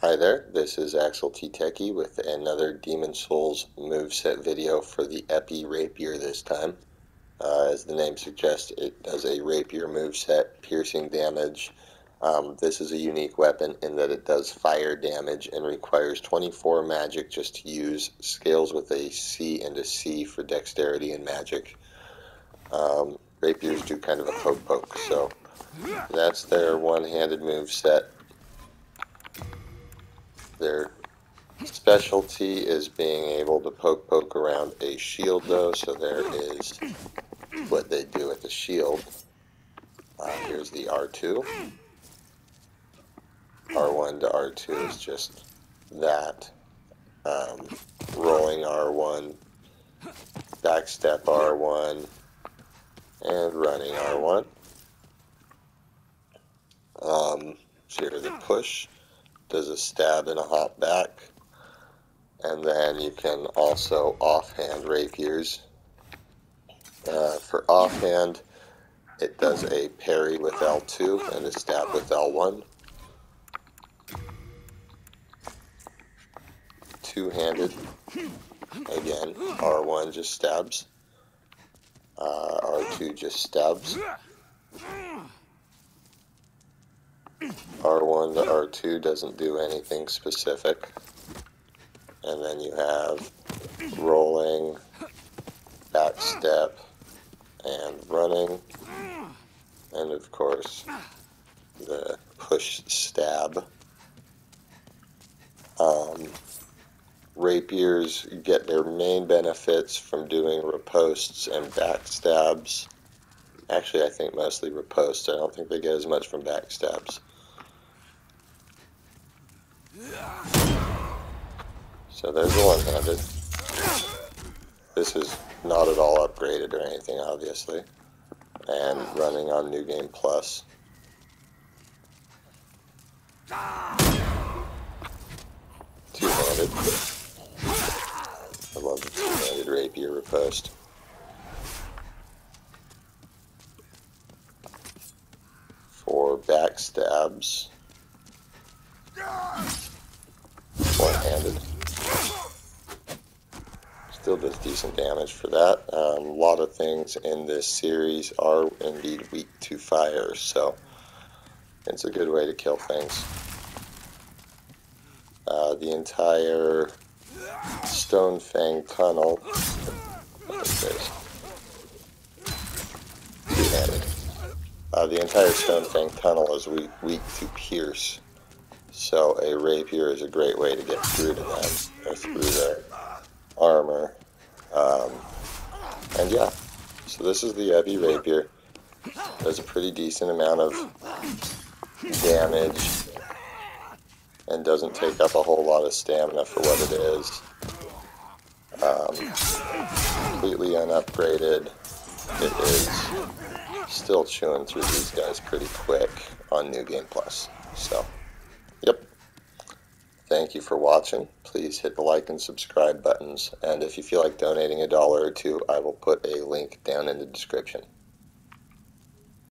Hi there, this is Axle T. Techie with another Demon Souls moveset video for the Epee Rapier this time. Uh, as the name suggests, it does a Rapier moveset, piercing damage. Um, this is a unique weapon in that it does fire damage and requires 24 magic just to use, scales with a C and a C for dexterity and magic. Um, rapiers do kind of a poke poke, so that's their one-handed move set. Their specialty is being able to poke poke around a shield though, so there is what they do with the shield. Uh, here's the R2. R1 to R2 is just that. Um, rolling R1, backstep R1, and running R1. Um, so here's the push does a stab and a hop back. And then you can also offhand rapiers. Uh, for offhand, it does a parry with L2 and a stab with L1. Two-handed, again, R1 just stabs. Uh, R2 just stabs. R1 to R2 doesn't do anything specific. And then you have rolling, back step, and running. And of course, the push stab. Um, rapiers get their main benefits from doing ripostes and backstabs. Actually, I think mostly riposte. I don't think they get as much from backstabs. So there's the one-handed. This is not at all upgraded or anything, obviously. And running on New Game Plus. Two-handed. I love the two-handed rapier riposte. For backstabs. One-handed. Still does decent damage for that. Um, a lot of things in this series are indeed weak to fire, so it's a good way to kill things. Uh, the entire Stone Fang tunnel. Two-handed. Uh, the entire Stone Fang tunnel is weak, weak to pierce. So a rapier is a great way to get through to them, or through their armor. Um, and yeah, so this is the Epee Rapier. Does a pretty decent amount of damage and doesn't take up a whole lot of stamina for what it is. Um, completely unupgraded. It is still chewing through these guys pretty quick on New Game Plus. So. Yep. Thank you for watching. Please hit the like and subscribe buttons. And if you feel like donating a dollar or two, I will put a link down in the description.